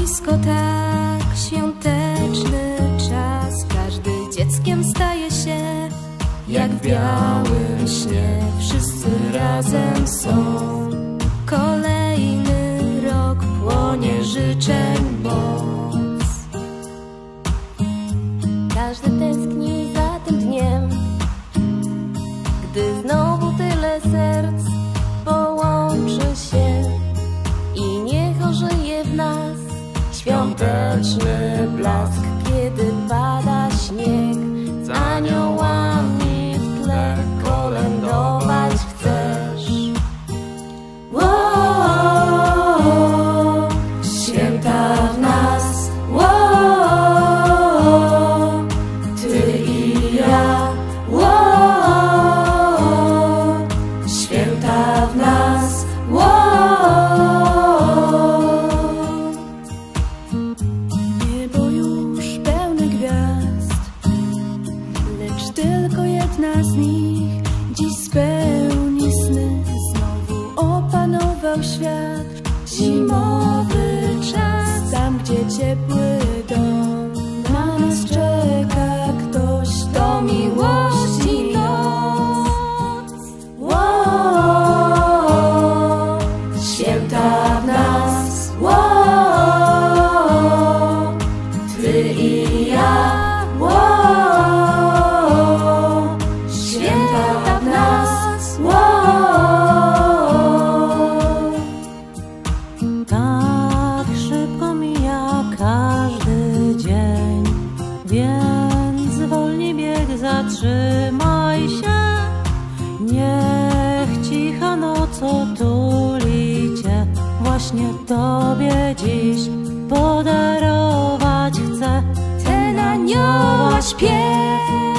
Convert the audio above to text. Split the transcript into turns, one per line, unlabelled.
blisko tak świąteczny czas. Każdy dzieckiem staje się jak w białym śnie Wszyscy razem są. Kolejny rok płonie życzeń moc.
Każdy tęskni za tym dniem Gdy znowu tyle serc świąteczny blask, kiedy pada śnieg z
dziś spełni sny. Znowu opanował świat zimowy czas, tam gdzie ciepły
zatrzymaj się. Niech cicha noc otuli cię, właśnie tobie dziś podarować chcę
ten anioła śpiew.